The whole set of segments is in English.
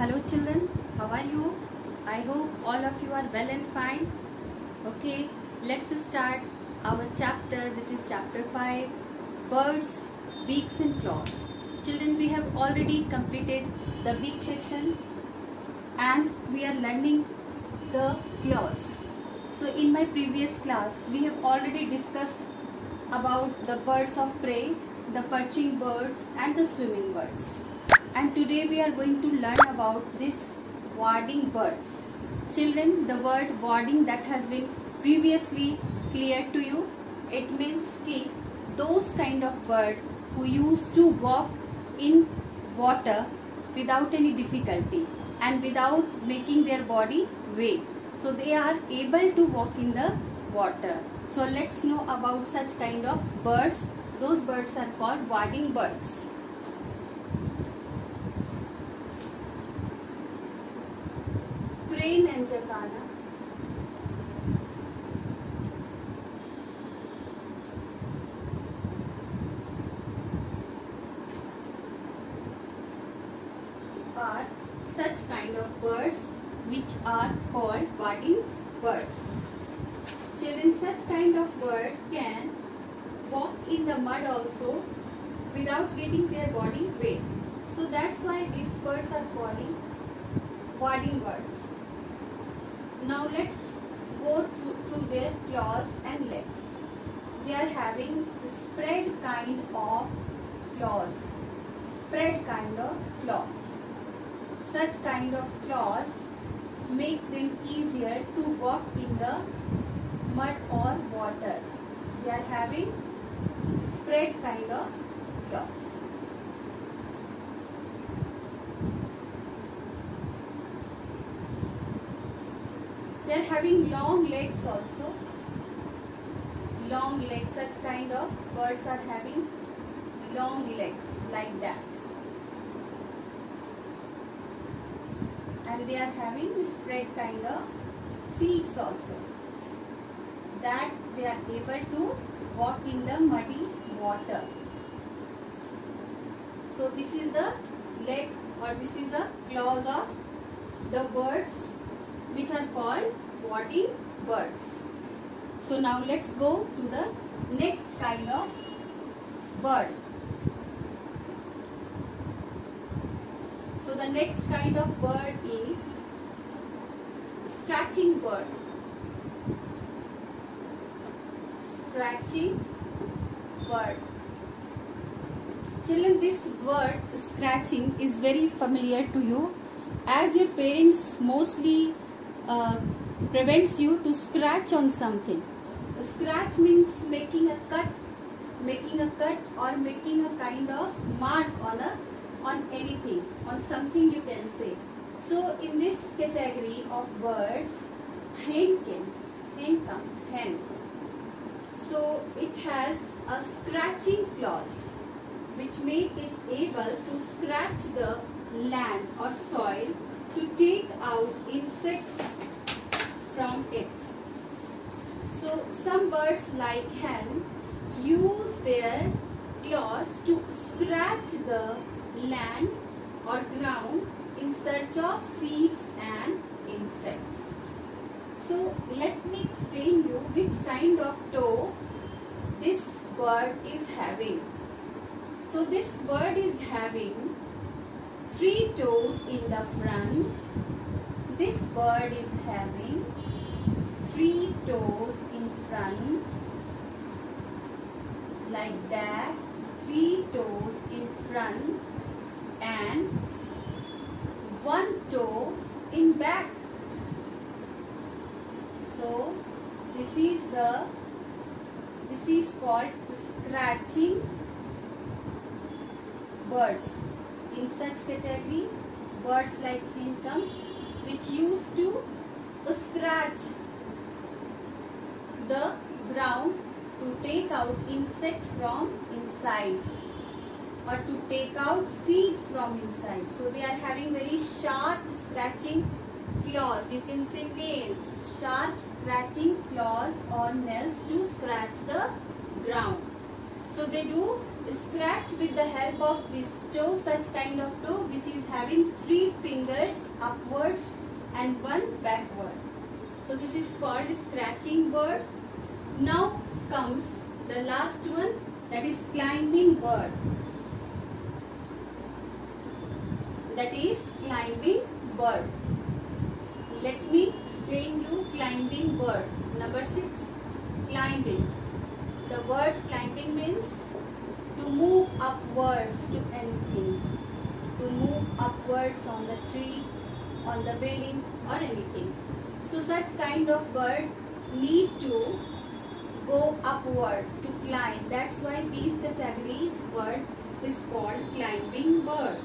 Hello children, how are you? I hope all of you are well and fine. Okay, let's start our chapter. This is chapter 5 Birds, Beaks and Claws. Children, we have already completed the beak section and we are learning the claws. So, in my previous class, we have already discussed about the birds of prey, the perching birds and the swimming birds and today we are going to learn about this wading birds. Children, the word wading that has been previously clear to you, it means ki those kind of bird who used to walk in water without any difficulty and without making their body weight. So they are able to walk in the water. So let's know about such kind of birds. Those birds are called wading birds. Crane and jacana. are such kind of birds which are called wading birds. Children, such kind of bird can walk in the mud also without getting their body wet. So that's why these birds are called wading birds. Now let's go through, their claws and legs. They are having spread kind of claws. Spread kind of claws. Such kind of claws make them easier to walk in the mud or water. They are having spread kind of claws. They are having long legs also. Long legs, such kind of birds are having long legs like that. And they are having spread kind of feet also. That they are able to walk in the muddy water. So this is the leg or this is the claws of the birds which are called wading birds. So now let's go to the next kind of bird. So the next kind of bird is scratching bird. Scratching bird. Children, this word scratching is very familiar to you as your parents mostly uh, prevents you to scratch on something. A scratch means making a cut, making a cut or making a kind of mark on a on anything, on something you can say. So in this category of words, hen comes, hen comes, hen. So it has a scratching claws which make it able to scratch the land or soil to take out insects from it. So some birds like hen use their claws to scratch the land or ground in search of seeds and insects. So let me explain you which kind of toe this bird is having. So this bird is having three toes in the front. This bird is having three toes in front like that. Three toes in front and one toe in back. So this is the this is called scratching birds in such category birds like hen comes which used to scratch the ground to take out insect from inside or to take out seeds from inside. So they are having very sharp scratching claws. You can say nails. Sharp scratching claws or nails to scratch the ground. So they do scratch with the help of this toe such kind of toe which is having three fingers upwards and one backward. So this is called scratching bird. Now comes the last one that is climbing bird. That is climbing bird. Let me explain you climbing bird. Number 6. Climbing. The word climbing means to move upwards to anything. To move upwards on the tree, on the building or anything. So such kind of bird need to go upward to climb. That's why these categories bird is called climbing bird.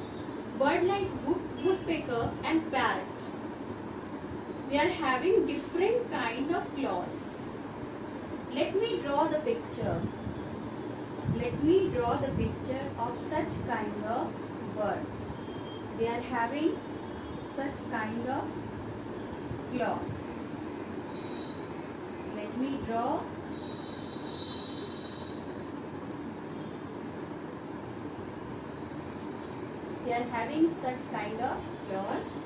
Bird like wood, woodpecker and parrot they are having different kind of claws. Let me draw the picture. Let me draw the picture of such kind of birds. They are having such kind of claws. Let me draw they are having such kind of claws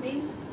means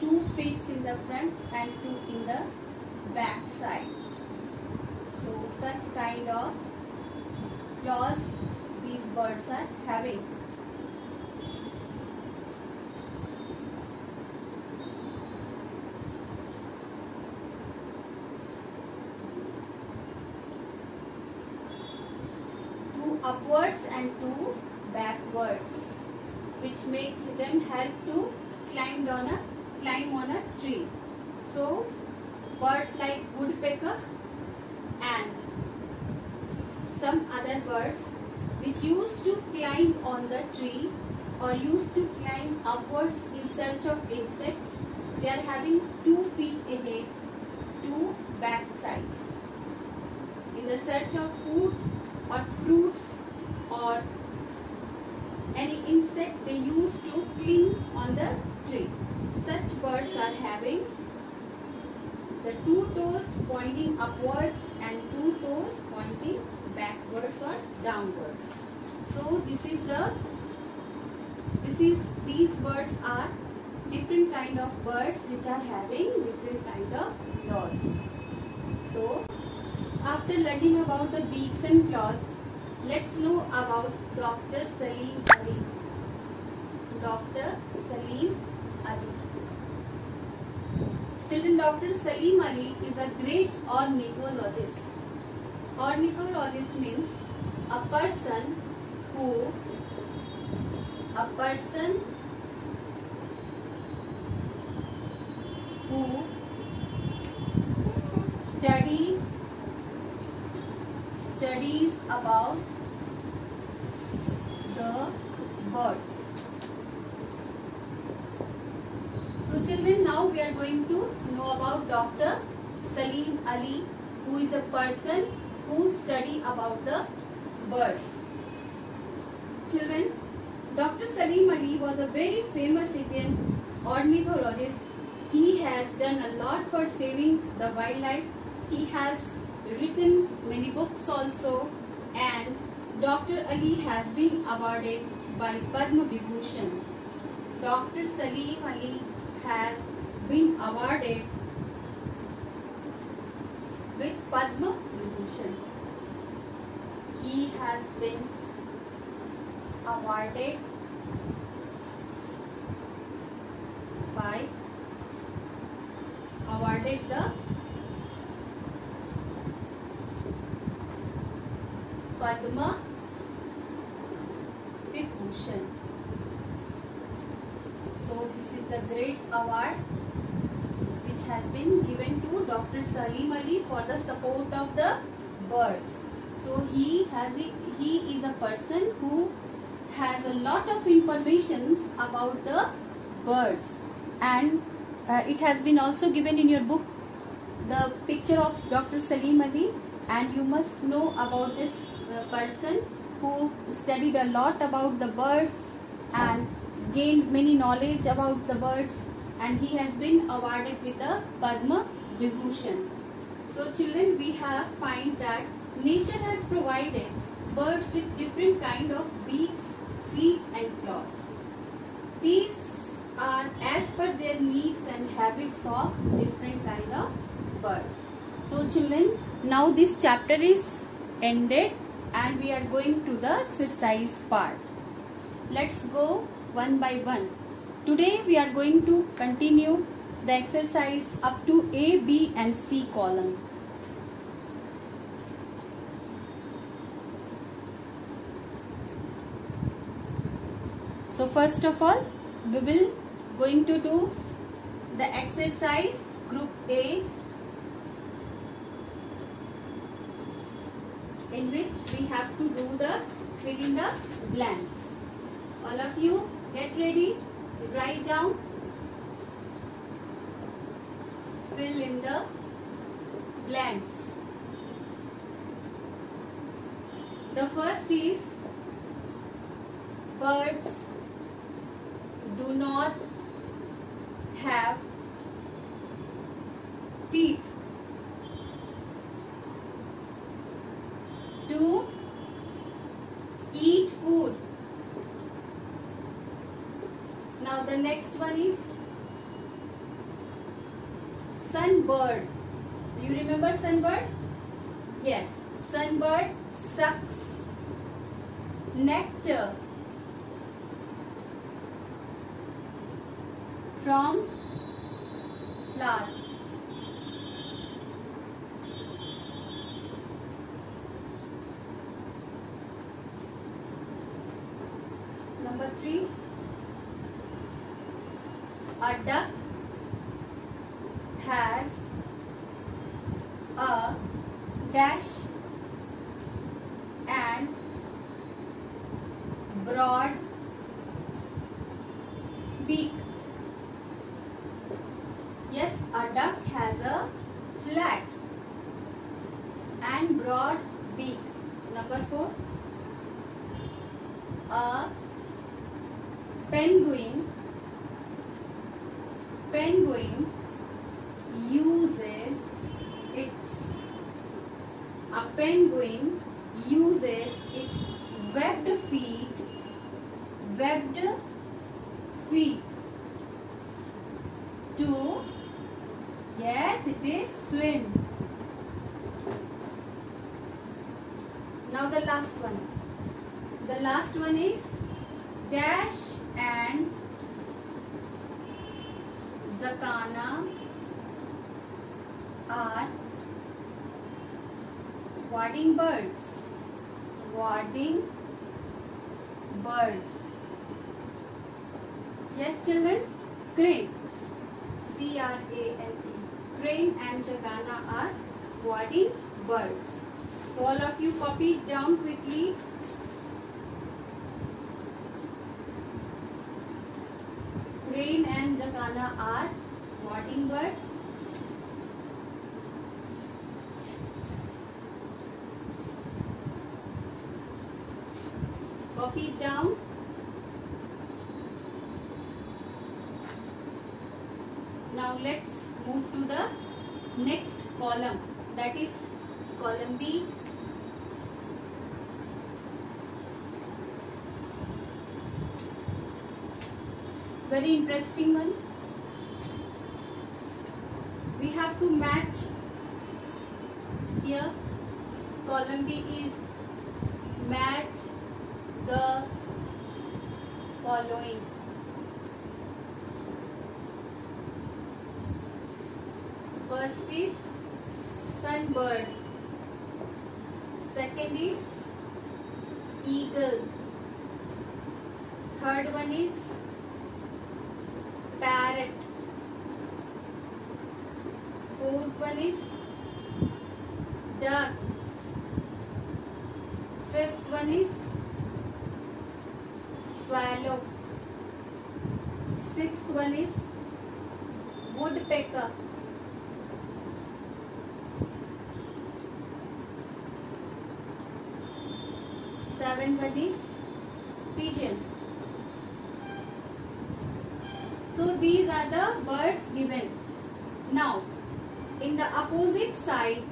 two feet in the front and two in the back side. So such kind of claws these birds are having. Two upwards and two backwards which make them help to climb on a climb on a tree. So birds like woodpecker and some other birds which used to climb on the tree or used to climb upwards in search of insects. They are having two feet ahead, two back side. In the search of food or fruits or any insect they used to cling on the tree such birds are having the two toes pointing upwards and two toes pointing backwards or downwards. So this is the this is these birds are different kind of birds which are having different kind of claws. So after learning about the beaks and claws, let's know about Dr. Salim Ali. Dr. Salim Ali. Children, Dr. Salim Ali is a great ornithologist. Ornithologist means a person who a person who birds. Children, Dr. Salim Ali was a very famous Indian ornithologist. He has done a lot for saving the wildlife. He has written many books also and Dr. Ali has been awarded by Padma Vibhushan. Dr. Salim Ali has been awarded with Padma Vibhushan. He has been awarded by awarded the Padma Vibhushan. So this is the great award which has been given to Dr. Salim Ali for the support of the birds. So he has a, he is a person who has a lot of informations about the birds and uh, it has been also given in your book the picture of Dr. Salim Ali and you must know about this uh, person who studied a lot about the birds and gained many knowledge about the birds and he has been awarded with the Padma Vibhushan. So children we have find that nature has provided birds with different kind of beaks, feet and claws. These are as per their needs and habits of different kind of birds. So children now this chapter is ended and we are going to the exercise part. Let's go one by one. Today we are going to continue the exercise up to A, B and C column. So first of all we will going to do the exercise group A in which we have to do the fill in the blanks. All of you get ready, write down, fill in the blanks. The first is birds do not have teeth. to eat food. Now the next one is sunbird. Do you remember sunbird? Yes, sunbird sucks nectar from flower. Number three, a duck has a dash and broad beak. Yes, a duck has a flat and broad beak. Number four, a penguin penguin uses its a penguin uses its webbed feet feet to yes it is swim now the last one the last one is dash and Jacana are wading birds. Wading birds. Yes, children? Crane. C-R-A-N-E. Crane and Jacana are wading birds. So all of you copy it down quickly. Crane and Jacana are wading birds. Copy it down. Now let's move to the next column that is column B. Very interesting one. We have to match here column B is match the following. First is sunbird. Second is eagle. Third one is parrot. Fourth one is duck. Fifth one is swallow. Sixth one is woodpecker. Seven one is pigeon. So these are the birds given. Now, in the opposite side,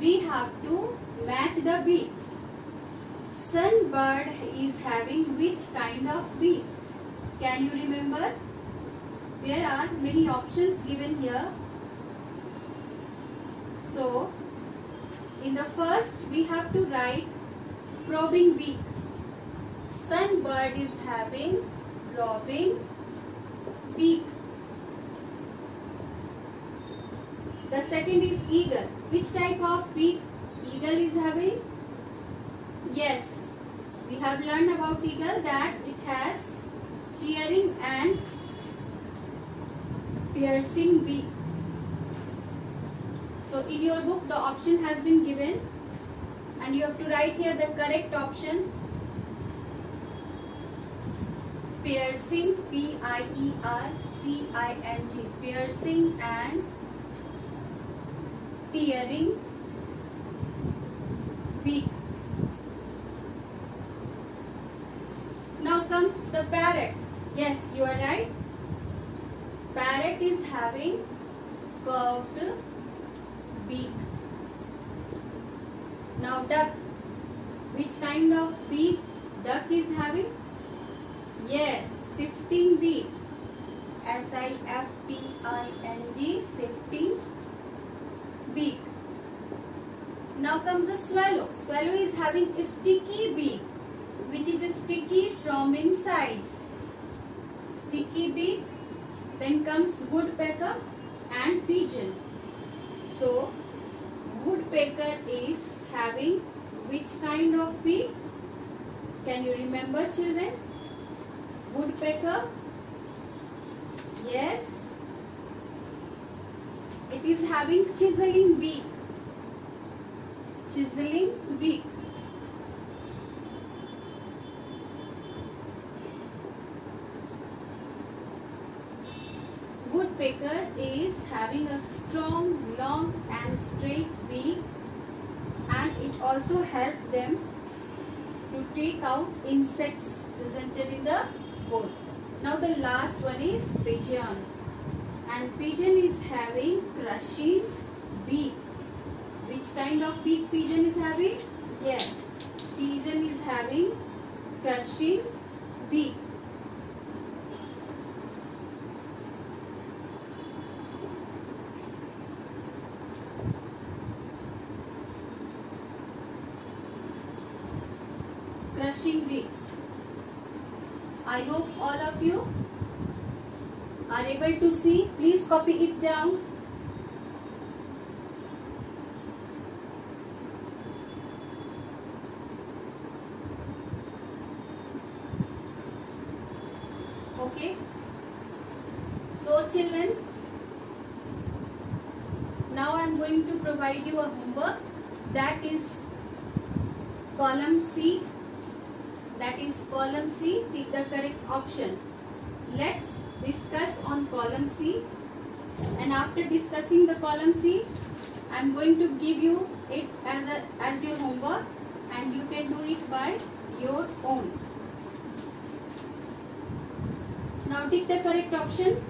we have to match the beaks. Sunbird is having which kind of beak? Can you remember? There are many options given here. So, in the first, we have to write probing beak. Sunbird is having probing beak. The second is eagle. Which type of beak eagle is having? Yes, we have learned about eagle that it has tearing and piercing beak. So in your book the option has been given and you have to write here the correct option piercing P I E R C I N G piercing and tearing beak. Now comes the parrot. Yes, you are right. Parrot is having curved beak. Now duck. Which kind of beak duck is having? Yes, sifting beak. S-I-F-T-I-N-G, sifting beak. Now comes the swallow. Swallow is having a sticky beak, which is sticky from inside. Sticky beak. Then comes woodpecker and pigeon. So, woodpecker is having which kind of beak? Can you remember children? Woodpecker? Yes. It is having chiseling beak. Chiseling beak. Woodpecker is having a strong, long and straight beak and it also helps them to take out insects presented in the bowl. Now the last one is pigeon and pigeon is having crushing beak. Which kind of beak pigeon is having? Yes, pigeon is having crushing beak. Crushing beak. I hope all of you are able to see. Please copy it down. Okay. So children, now I am going to provide you a homework that is column C column C pick the correct option. Let's discuss on column C. And after discussing the column C I am going to give you it as a as your homework and you can do it by your own. Now pick the correct option.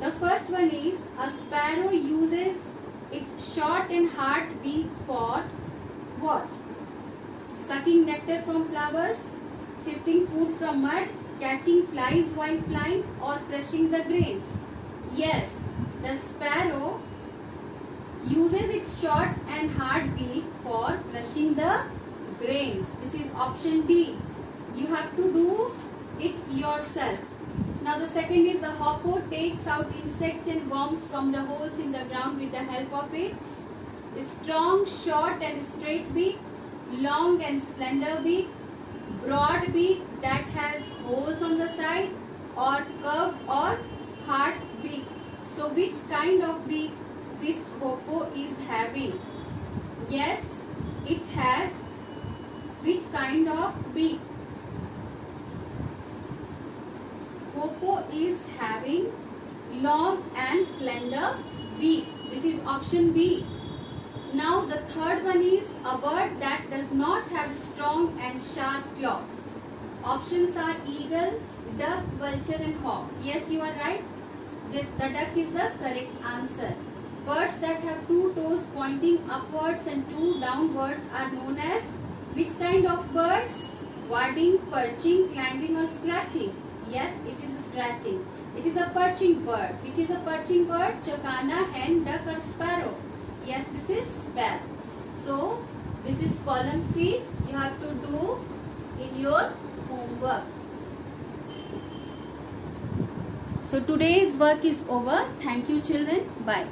The first one is a sparrow uses its short and hard beak for what? Sucking nectar from flowers sifting food from mud, catching flies while flying or crushing the grains? Yes, the sparrow uses its short and hard beak for crushing the grains. This is option D. You have to do it yourself. Now the second is the hoopoe takes out insects and worms from the holes in the ground with the help of its strong, short and straight beak, long and slender beak, broad beak that has holes on the side or curved or hard beak. So which kind of beak this hoopoe is having? Yes, it has which kind of beak? Hoopoe is having long and slender beak. This is option B. Now the third one is a bird that does not have strong and sharp claws. Options are eagle, duck, vulture and hawk. Yes, you are right. The, the duck is the correct answer. Birds that have two toes pointing upwards and two downwards are known as which kind of birds? Wadding, perching, climbing or scratching? Yes, it is scratching. It is a perching bird. Which is a perching bird? Jacana, hen, duck or sparrow? Yes, this is sparrow. So, this is column C. You have to do in your homework. So, today's work is over. Thank you children. Bye.